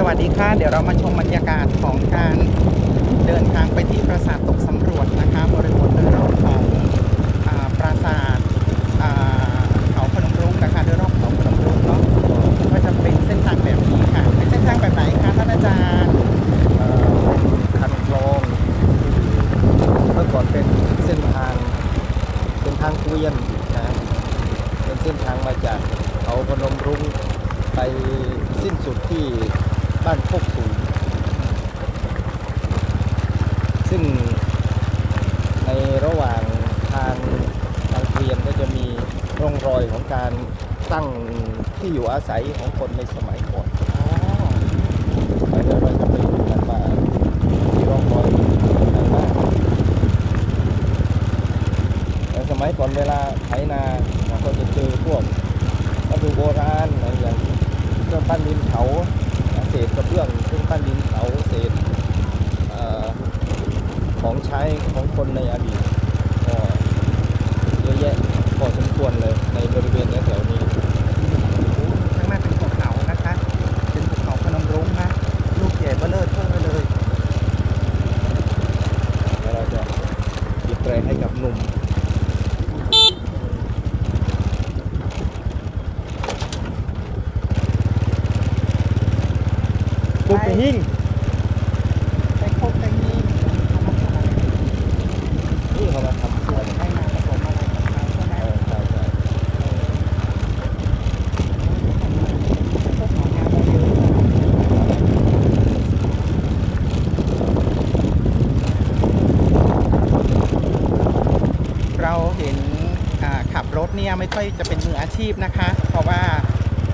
สวัสดีค่ะ เดี๋ยวเรามาชมบรรยากาศของการเดินทางไปที่ปราสาทตกสำรวจนะคะบริบทโดยรอบของอปราสาทเขาพนมรุ้งนะคะโดยรอบเขาพนมรุ้งเนาะก็จะเป็นเส้นทางแบบนี้ค่ะเป็นเส้นทางแบบไหนคะท่านอาจารย์คันคลองเมื่อก่อนเป็นเส้นทางเป็นทางเกวียนนะเป็นเส้นทางมาจากเขาพนมรุ้งไปสิ้นสุดที่ บ้านโคกสูง ซึ่งในระหว่างทางทางเกวียนก็จะมีร่องรอยของการตั้งที่อยู่อาศัยของคนในสมัยก่อนไปแล้วเราจะไปดูกันว่ามีร่องรอยอะไรบ้างแต่สมัยก่อนเวลาไถนาเราก็จะเจอพวกวัตถุโบราณอะไรอย่างเครื่องปั้นดินเผา กระเบื้องเครื่องปั้นดินเผาเศษเอ่อของใช้ของคนในอดีตก็เยอะแยะพอสมควรเลยในบริเวณแถวๆนี้ข้างหน้าเป็นภูเขานะคะเป็นภูเขาพนมรุ้งนะลูกใหญ่เบ้อเลิศเท่าเลยแล้วเราจะบีบแตรให้กับหนุ่ม ปุ๊บไปหิ้งไปคบกันนี่เอามาทำอะไรนี่เขามาทำสวนให้มาผสมอะไรกับเขาใช่ไหมเออใช่ใช่กของงานเยอะเราเห็นขับรถเนี่ยไม่ค่อยจะเป็นมืออาชีพนะคะ เพราะว่า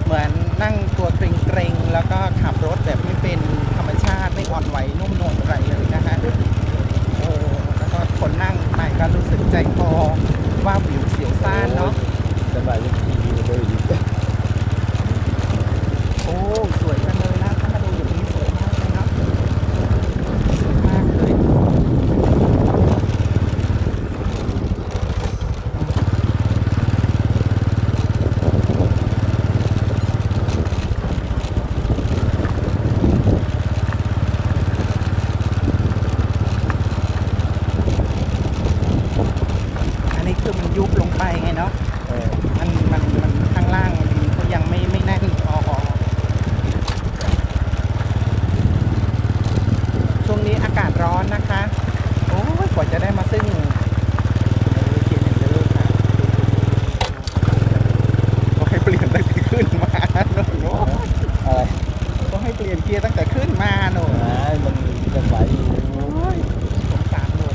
เหมือนนั่งตัวเกรงๆ แล้วก็ขับรถแบบไม่เป็นธรรมชาติไม่อ่อนไหวนุ่มนวลอะไรเลยนะฮะโอ้แล้วก็คนนั่งไปก็รู้สึกใจคอว่าวิวเสียวซ่านเนาะจะมายดีดีเลยดีก โอ้ สวยจังเลยนะ ถ้ามาดูอย่างนี้สวยมากเลยเนาะสวยมากเลย อันนี้คือมันยุบลงไปไง เนาะเออมันมันมันข้างล่างมันก็ยังไม่ไม่แน่นพอช่วงนี้อากาศร้อนนะคะ โอ้ยกว่าจะได้มาซึ่งเออเขียนอย่างเดิมค่ะก็ให้เปลี่ยนตั้งแต่ขึ้นมาโน่นโน่นอะไรก็ให้เปลี่ยนเกียร์ตั้งแต่ขึ้นมาโน่นไอ้มันจะไหวอยู่ โอ้ยสงสารโน่น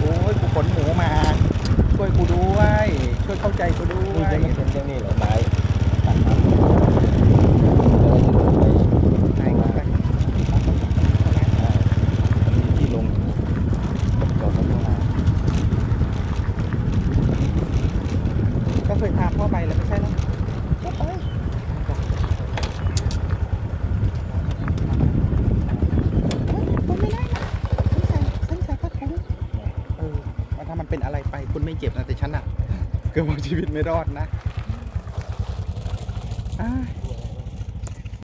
โอ้ยกูขนหมูมา ช่วยกูด้วย ช่วยเข้าใจกูด้ว นี่ ย จะไม่เป็นเจ้านี่เหรอไม้ตัดมันแล้วเราจะลงไป ไหนก็ไป อ่ามันมีที่ลงจอดรถข้างหน้า ก็ เคยพาพ่อไปแล้วไม่ใช่หรอก็ไปคุณไม่ได้นะฉันใส่ฉันใส่ผ้าถุงเออว่าถ้ามันเป็นอะไรไปคุณไม่เจ็บนะแต่ฉันอะ เกือบเอาชีวิตไม่รอดนะอ้าย